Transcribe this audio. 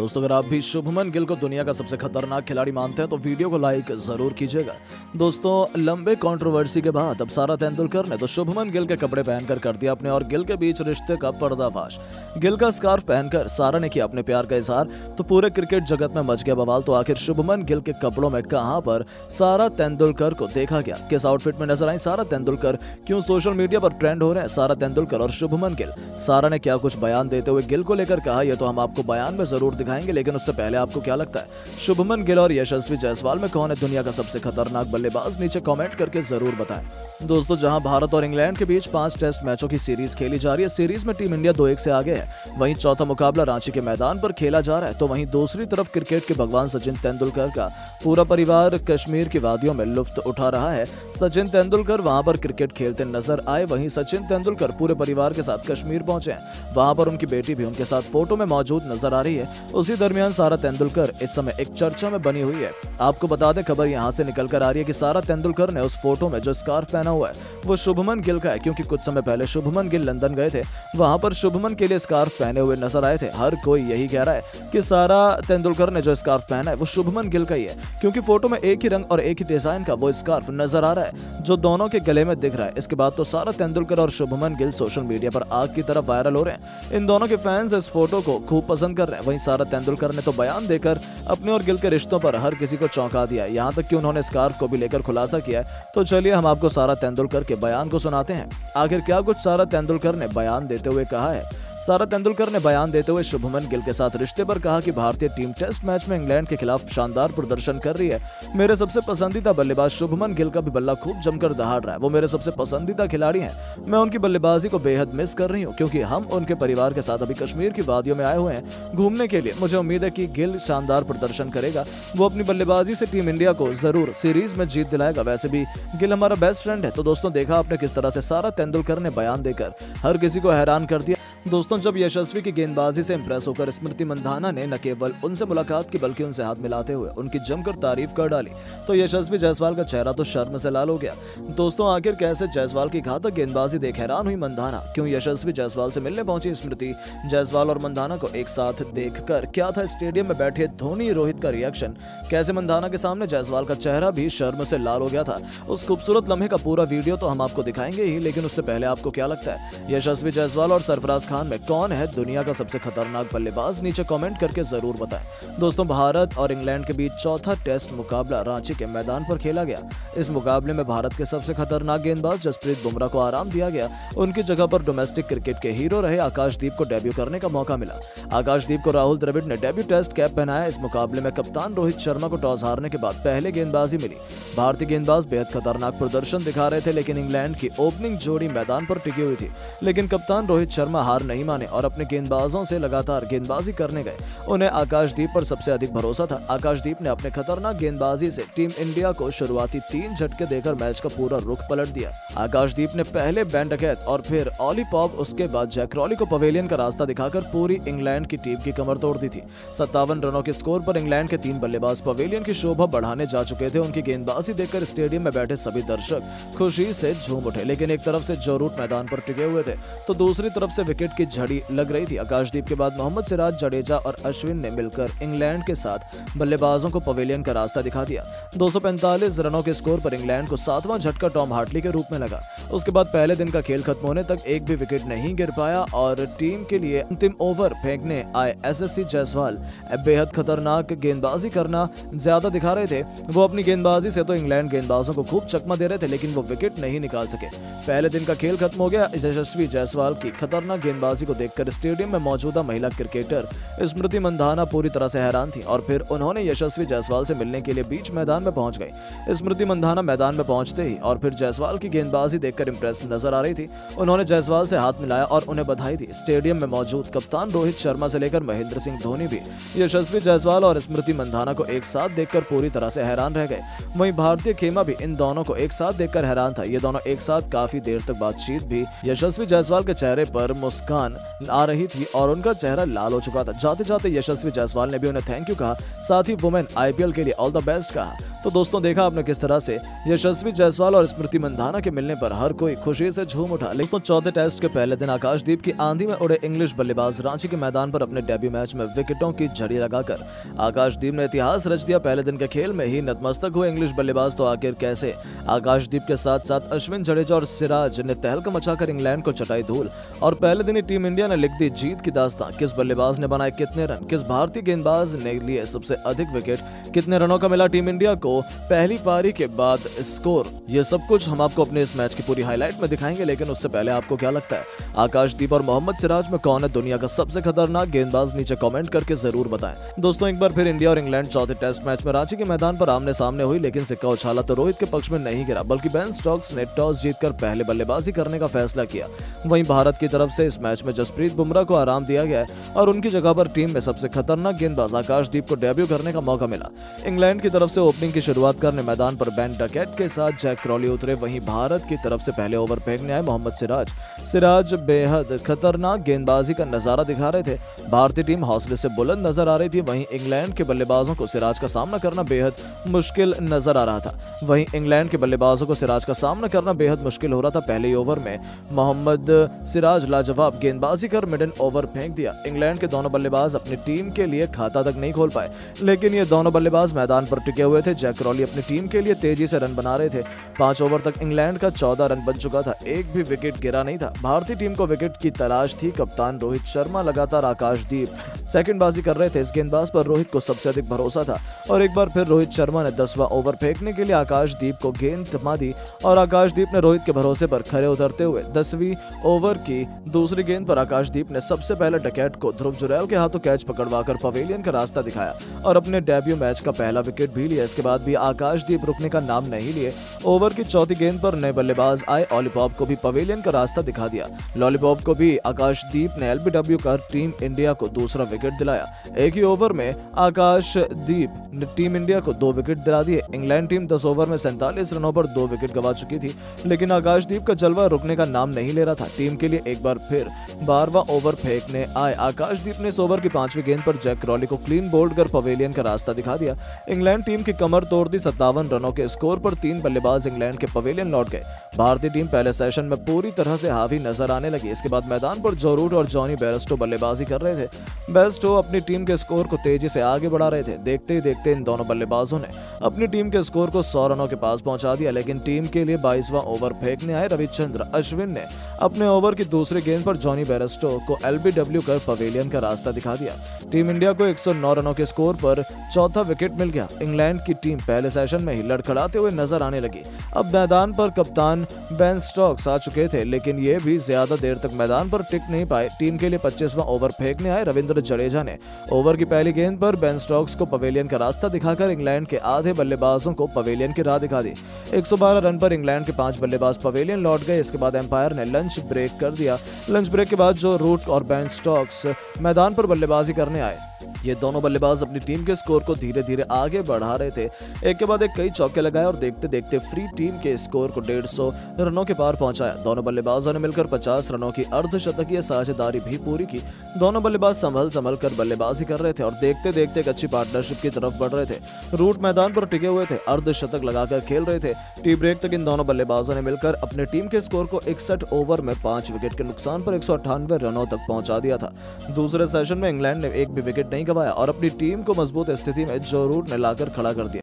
दोस्तों, अगर आप भी शुभमन गिल को दुनिया का सबसे खतरनाक खिलाड़ी मानते हैं तो वीडियो को लाइक ज़रूर कीजिएगा। दोस्तों, लंबे कंट्रोवर्सी के बाद अब सारा तेंदुलकर ने तो शुभमन गिल के कपड़े पहनकर कर दिया अपने और गिल के बीच रिश्ते का पर्दाफाश। गिल का स्कार्फ पहनकर सारा ने किया अपने प्यार का इजहार तो पूरे क्रिकेट जगत में मच गया बवाल तो आखिर शुभमन गिल के कपड़ों में कहाँ पर सारा तेंदुलकर को देखा गया? किस आउटफिट में नज़र आई? सारा तेंदुलकर क्यों सोशल मीडिया पर ट्रेंड हो रहे हैं? सारा तेंदुलकर और शुभमन गिल, सारा ने क्या कुछ बयान देते हुए गिल को लेकर कहा यह तो हम आपको बयान में ज़रूर दिखाएँगे लेकिन उससे पहले आपको क्या लगता है? शुभमन गिल और यशस्वी जायसवाल में कौन है दुनिया का सबसे खतरनाक बल्लेबाज? नीचे कमेंट करके ज़रूर बताएँ। दोस्तों, जहाँ भारत और इंग्लैंड के बीच पाँच टेस्ट मैचों की सीरीज़ खेली जा रही है सीरीज़ में टीम इंडिया दो एक से आगे है। वहीं चौथा मुकाबला रांची के मैदान पर खेला जा रहा है तो वहीं दूसरी तरफ़ क्रिकेट के भगवान सचिन तेंदुलकर का पूरा परिवार कश्मीर की वादियों में लुफ्त उठा रहा है। सचिन तेंदुलकर वहाँ पर क्रिकेट खेलते नज़र आए, वहीं सचिन तेंदुलकर पूरे परिवार के साथ कश्मीर पहुँचे वहाँ पर उनकी बेटी भी उनके साथ फ़ोटो में मौजूद नज़र आ रही है। उसी दरमियान सारा तेंदुलकर इस समय एक चर्चा में बनी हुई है। आपको बता दें, खबर यहाँ से निकल कर आ रही है कि सारा तेंदुलकर ने उस फ़ोटो में जो स्कार्फ पहना हुआ है, वो शुभमन गिल का है, क्योंकि कुछ समय पहले शुभमन गिल लंदन गए थे। वहाँ पर शुभमन के लिए स्कार्फ पहने हुए नज़र आए थे। हर कोई यही कह रहा है कि सारा तेंदुलकर ने जो स्कार्फ पहना है, वो शुभमन गिल का ही है, क्योंकि फ़ोटो में एक ही रंग और एक ही डिज़ाइन का वो स्कार्फ नज़र आ रहा है, जो दोनों के गले में दिख रहा है। इसके बाद तो सारा तेंदुलकर और शुभमन गिल सोशल मीडिया पर आग की तरफ़ वायरल हो रहे हैं। इन दोनों के फैंस इस फ़ोटो को खूब पसंद कर रहे हैं। वहीं सारा तेंदुलकर ने तो बयान देकर अपने और गिल के रिश्तों पर हर किसी को चौंका दिया यहाँ तक कि उन्होंने स्कार्फ को भी लेकर खुलासा किया तो चलिए हम आपको सारा तेंदुलकर के बयान को सुनाते हैं। आखिर क्या कुछ सारा तेंदुलकर ने बयान देते हुए कहा है? सारा तेंदुलकर ने बयान देते हुए शुभमन गिल के साथ रिश्ते पर कहा कि भारतीय टीम टेस्ट मैच में इंग्लैंड के खिलाफ शानदार प्रदर्शन कर रही है। मेरे सबसे पसंदीदा बल्लेबाज शुभमन गिल का भी बल्ला खूब जमकर दहाड़ रहा है। वो मेरे सबसे पसंदीदा खिलाड़ी हैं। मैं उनकी बल्लेबाजी को बेहद मिस कर रही हूँ, क्योंकि हम उनके परिवार के साथ अभी कश्मीर की वादियों में आए हुए हैं। घूमने के लिए मुझे उम्मीद है कि गिल शानदार प्रदर्शन करेगा। वो अपनी बल्लेबाजी से टीम इंडिया को ज़रूर सीरीज़ में जीत दिलाएगा। वैसे भी गिल हमारा बेस्ट फ्रेंड है। तो दोस्तों, देखा आपने किस तरह से सारा तेंदुलकर ने बयान देकर हर किसी को हैरान कर दिया। दोस्तों, जब यशस्वी की गेंदबाजी से इंप्रेस होकर स्मृति मंधाना ने न केवल उनसे मुलाकात की, बल्कि उनसे हाथ मिलाते हुए उनकी जमकर तारीफ़ कर डाली तो यशस्वी जायसवाल का चेहरा तो शर्म से लाल हो गया। दोस्तों, आखिर कैसे जायसवाल की घातक गेंदबाजी देख हैरान हुई मंधाना? क्यों यशस्वी जायसवाल से मिलने पहुँची स्मृति? जायसवाल और मंधाना को एक साथ देखकर क्या था स्टेडियम में बैठे धोनी रोहित का रिएक्शन कैसे मंधाना के सामने जायसवाल का चेहरा भी शर्म से लाल हो गया था? उस खूबसूरत लम्हे का पूरा वीडियो तो हम आपको दिखाएँगे ही, लेकिन उससे पहले आपको क्या लगता है? यशस्वी जायसवाल और सरफराज खान में कौन है दुनिया का सबसे खतरनाक बल्लेबाज? नीचे कमेंट करके ज़रूर बताएँ। दोस्तों, भारत और इंग्लैंड के बीच चौथा टेस्ट मुकाबला रांची के मैदान पर खेला गया। इस मुकाबले में भारत के सबसे खतरनाक गेंदबाज जसप्रीत बुमराह को आराम दिया गया। उनकी जगह पर डोमेस्टिक क्रिकेट के हीरो रहे आकाशदीप को डेब्यू करने का मौका मिला। आकाशदीप को राहुल द्रविड़ ने डेब्यू टेस्ट कैप पहनाया। इस मुकाबले में कप्तान रोहित शर्मा को टॉस हारने के बाद पहले गेंदबाजी मिली। भारतीय गेंदबाज बेहद खतरनाक प्रदर्शन दिखा रहे थे, लेकिन इंग्लैंड की ओपनिंग जोड़ी मैदान पर टिकी हुई थी। लेकिन कप्तान रोहित शर्मा हार नहीं माने और अपने गेंदबाजों से लगातार गेंदबाजी करने गए। उन्हें आकाशदीप पर सबसे अधिक भरोसा था। आकाशदीप ने अपने खतरनाक गेंदबाजी से टीम इंडिया को शुरुआती तीन झटके देकर मैच का पूरा रुख पलट दिया। आकाशदीप ने पहले बैंड और फिर ऑली पॉप, उसके बाद जैक्रॉली को पवेलियन का रास्ता दिखाकर पूरी इंग्लैंड की टीम की कमर तोड़ दी थी। सत्तावन रनों के स्कोर पर इंग्लैंड के तीन बल्लेबाज पवेलियन की शोभा बढ़ाने जा चुके थे। उनकी गेंदबाजी देखकर स्टेडियम में बैठे सभी दर्शक खुशी से झूम उठे, लेकिन एक तरफ़ से जो रूट मैदान पर टिके हुए थे तो दूसरी तरफ़ से विकेट की झड़ी लग रही थी। आकाशदीप के बाद मोहम्मद सिराज, जडेजा और अश्विन ने मिलकर इंग्लैंड के साथ बल्लेबाजों को पवेलियन का रास्ता दिखा दिया। 245 रनों के स्कोर पर इंग्लैंड को सातवां झटका टॉम हार्टली के रूप में लगा। उसके बाद पहले दिन का खेल खत्म होने तक एक भी विकेट नहीं गिर पाया और टीम के लिए अंतिम ओवर फेंकने आए एसएससी जायसवाल। बेहद खतरनाक गेंदबाजी करना ज़्यादा दिखा रहे थे। वो अपनी गेंदबाजी से तो इंग्लैंड गेंदबाजों को खूब चकमा दे रहे थे, लेकिन वो विकेट नहीं निकाल सके। पहले दिन का खेल खत्म हो गया। यशस्वी जायसवाल की खतरनाक गेंदबाजी को देखकर स्टेडियम में मौजूदा महिला क्रिकेटर स्मृति मंधाना पूरी तरह से हैरान थी और फिर उन्होंने यशस्वी जायसवाल से मिलने के लिए बीच मैदान में पहुँच गई। स्मृति मंधाना मैदान में पहुँचते ही और फिर जायसवाल की गेंदबाजी देखकर इम्प्रेस नज़र आ रही थी। उन्होंने जायसवाल से हाथ मिलाया और उन्हें बधाई दी। स्टेडियम में मौजूद कप्तान रोहित शर्मा से लेकर महेंद्र सिंह धोनी भी। यशस्वी जायसवाल और स्मृति मंधाना को एक साथ देखकर पूरी तरह से हैरान रह गए। वहीं भारतीय खेमा भी इन दोनों को एक साथ देखकर हैरान था। ये दोनों एक साथ काफ़ी देर तक बातचीत भी। यशस्वी जायसवाल के चेहरे पर मुस्कान आ रही थी और उनका चेहरा लाल हो चुका था। जाते जाते यशस्वी जायसवाल ने भी उन्हें थैंक यू कहा। साथ ही वुमेन आईपीएल के लिए ऑल द बेस्ट कहा। तो दोस्तों, देखा आपने किस तरह से? यशस्वी जायसवाल और स्मृति मंधाना के मिलने पर हर कोई खुशी से झूम उठा। लेकिन चौथे टेस्ट के पहले दिन आकाशदीप की आंधी में उड़े इंग्लिश बल्लेबाज रांची के मैदान पर अपने डेब्यू मैच में विकेटों की झड़ी लगाकर। आकाशदीप ने इतिहास रच दिया। पहले दिन के खेल में ही नतमस्तक हुए इंग्लिश बल्लेबाज तो आखिर कैसे? आकाशदीप के साथ साथ अश्विन जडेजा और सिराज ने तहलका मचाकर इंग्लैंड को चटाई धूल। और पहले दिन ही टीम इंडिया ने लिख दी जीत की दास्तां किस बल्लेबाज ने बनाए कितने रन? किस भारतीय गेंदबाज ने लिए सबसे अधिक विकेट? कितने रनों का मिला टीम इंडिया को? पहली पारी के बाद स्कोर ये सब कुछ हम आपको अपने इस मैच की पूरी हाईलाइट में दिखाएँगे, लेकिन उससे पहले आपको क्या लगता है? आकाशदीप और मोहम्मद सिराज में कौन है दुनिया का सबसे खतरनाक गेंदबाज? नीचे कमेंट करके ज़रूर बताएँ। दोस्तों, एक बार फिर इंडिया और इंग्लैंड चौथे टेस्ट मैच में रांची के मैदान पर आमने सामने हुई, लेकिन सिक्का उछाला तो रोहित के पक्ष में नहीं गिरा, बल्कि बेन स्टॉक्स ने टॉस जीतकर पहले बल्लेबाजी करने का फैसला किया। वहीं भारत की तरफ़ से इस मैच में जसप्रीत बुमराह को आराम दिया गया और उनकी जगह पर टीम में सबसे खतरनाक गेंदबाज आकाशदीप को डेब्यू करने का मौका मिला। इंग्लैंड की तरफ़ से ओपनिंग की शुरुआत करने मैदान पर बैन डकैट के साथ जैक क्रॉली उतरे। वहीं भारत की तरफ़ से पहले ओवर फेंकने आए मोहम्मद सिराज। सिराज बेहद खतरनाक गेंदबाजी का नज़ारा दिखा रहे थे। भारतीय टीम हौसले से बुलंद नज़र आ रही थी। वहीं इंग्लैंड के बल्लेबाजों को सिराज का सामना करना बेहद मुश्किल नज़र आ रहा था। वहीं इंग्लैंड के बल्लेबाजों को सिराज का सामना करना बेहद मुश्किल हो रहा था। पहले ओवर में मोहम्मद सिराज लाजवाब गेंदबाजी कर मिडन ओवर फेंक दिया। इंग्लैंड के दोनों बल्लेबाज अपनी टीम के लिए खाता तक नहीं खोल पाए। लेकिन ये दोनों बल्लेबाज मैदान पर टिके हुए थे। जैक रॉली अपनी टीम के लिए तेज़ी से रन बना रहे थे। पाँच ओवर तक इंग्लैंड का चौदह रन बन चुका था। एक भी विकेट गिरा नहीं था। भारतीय टीम को विकेट की तलाश थी। कप्तान रोहित शर्मा लगातार आकाशदीप सेकंडबाजी कर रहे थे। इस गेंदबाज पर रोहित को सबसे अधिक भरोसा था। और एक बार फिर रोहित शर्मा ने दसवां ओवर फेंकने के लिए आकाशदीप को गेंद थमा दी और आकाशदीप ने रोहित के भरोसे पर खड़े उतरते हुए दसवीं ओवर की दूसरी गेंद पर आकाशदीप ने सबसे पहले डकैट को ध्रुव जुरैल के हाथों कैच पकड़वाकर पवेलियन का रास्ता दिखाया और अपने डेब्यू मैच का पहला विकेट भी लिया। इसके बाद भी आकाशदीप रुकने का नाम नहीं लिए, ओवर की चौथी गेंद पर नए बल्लेबाज आए ऑलीपॉप को भी पवेलियन का रास्ता दिखा दिया। लॉलीपॉप को भी आकाशदीप ने एलबीडब्ल्यू कर टीम इंडिया को दूसरा विकेट दिलाया। एक ही ओवर में आकाशदीप ने टीम इंडिया को दो विकेट दिला दिए। इंग्लैंड टीम दस ओवर में सैंतालीस रनों पर दो विकेट गवा चुकी थी, लेकिन आकाशदीप का जलवा रुकने का नाम नहीं ले रहा था। टीम के लिए एक बार फिर बारवा ओवर फेंकने आए। आकाशदीप ने इस ओवर की पांचवी गेंद पर जैक रॉली को क्लीन बोल्ड कर पवेलियन का रास्ता दिखा दिया। इंग्लैंड टीम की कमर तोड़ दी सत्तावन रनों के स्कोर पर तीन बल्लेबाज इंग्लैंड के पवेलियन लौट गए। भारतीय टीम पहले सेशन में पूरी तरह से हावी नज़र आने लगी। इसके बाद मैदान पर जो रूट और जॉनी बेरस्टो बल्लेबाजी कर रहे थे। बेस्टो अपनी टीम के स्कोर को तेज़ी से आगे बढ़ा रहे थे। देखते ही देखते इन दोनों बल्लेबाजों ने अपनी टीम के स्कोर को सौ रनों के पास पहुँचा दिया, लेकिन टीम के लिए बाईसवां ओवर फेंकने आए रविचंद्र अश्विन ने अपने ओवर की दूसरी गेंद पर जॉनी बेरस्टो को एलबीडब्ल्यू कर पवेलियन का रास्ता दिखा दिया। टीम इंडिया को 109 रनों के स्कोर पर चौथा विकेट मिल गया। इंग्लैंड की टीम पहले सेशन में ही लड़खड़ाते हुए नज़र आने लगी। अब मैदान पर कप्तान बेन स्टॉक्स आ चुके थे, लेकिन ये भी ज़्यादा देर तक मैदान पर टिक नहीं पाए। टीम के लिए पच्चीसवां ओवर फेंकने आए रविंद्र जडेजा ने। ओवर की पहली गेंद पर बेन स्टॉक्स को पवेलियन का रास्ता दिखाकर इंग्लैंड के आधे बल्लेबाजों को पवेलियन की राह दिखा दी। 112 रन पर इंग्लैंड के पाँच बल्लेबाज पवेलियन लौट गए। इसके बाद एम्पायर ने लंच ब्रेक कर दिया। लंच ब्रेक के बाद जो रूट और बेन स्टॉक्स मैदान पर बल्लेबाजी करने आए, ये दोनों बल्लेबाज अपनी टीम के स्कोर को धीरे धीरे आगे बढ़ा रहे थे। एक के बाद एक कई चौके लगाए और देखते देखते फ्री टीम के स्कोर को 150 रनों के पार पहुँचाया। दोनों बल्लेबाजों ने मिलकर 50 रनों की अर्धशतकीय साझेदारी भी पूरी की। दोनों बल्लेबाज संभल संभल कर बल्लेबाजी कर रहे थे और देखते देखते एक अच्छी पार्टनरशिप की तरफ़ बढ़ रहे थे। रूट मैदान पर टिके हुए थे, अर्धशतक लगाकर खेल रहे थे। टी ब्रेक तक इन दोनों बल्लेबाजों ने मिलकर अपने टीम के स्कोर को इकसठ ओवर में पाँच विकेट के नुकसान पर एक सौ अट्ठानवे रनों तक पहुँचा दिया था। दूसरे सेशन में इंग्लैंड ने एक भी विकेट नहीं गवाया और अपनी टीम को मज़बूत स्थिति में जो रूट ने लाकर खड़ा कर दिया।